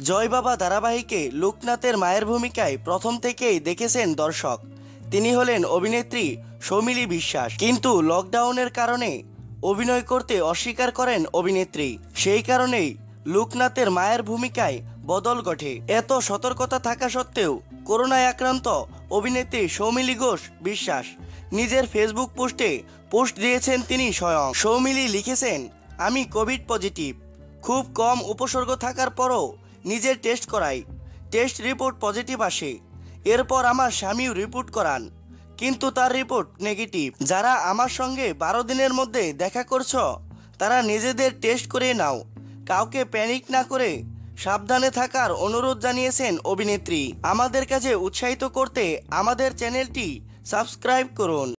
জয় বাবা ধারাবাহিকে লোকনাথের মায়ের ভূমিকায় প্রথম থেকেই দেখেছেন দর্শক। তিনি হলেন অভিনেত্রী সৌমিলি বিশ্বাস। কিন্তু লকডাউনের কারণে অভিনয় করতে অস্বীকার করেন অভিনেত্রী। সেই কারণেই লোকনাথের মায়ের ভূমিকায় বদল ঘটে। এত সতর্কতা থাকা সত্ত্বেও করোনায় আক্রান্ত অভিনেত্রী সৌমিলি ঘোষ বিশ্বাস নিজের ফেসবুক পোস্টে পোস্ট দিয়েছেন তিনি স্বয়ং। সৌমিলি লিখেছেন, আমি কোভিড পজিটিভ। খুব কম উপসর্গ থাকার পরও নিজের টেস্ট করাই। টেস্ট রিপোর্ট পজিটিভ আসে। এরপর আমার স্বামীও রিপোর্ট করান। কিন্তু তার রিপোর্ট নেগেটিভ যারা আমার সঙ্গে বারো দিনের মধ্যে দেখা করছ, তারা নিজেদের টেস্ট করে নাও। কাউকে প্যানিক না করে সাবধানে থাকার অনুরোধ জানিয়েছেন অভিনেত্রী। আমাদের কাছে উৎসাহিত করতে আমাদের চ্যানেলটি সাবস্ক্রাইব করুন।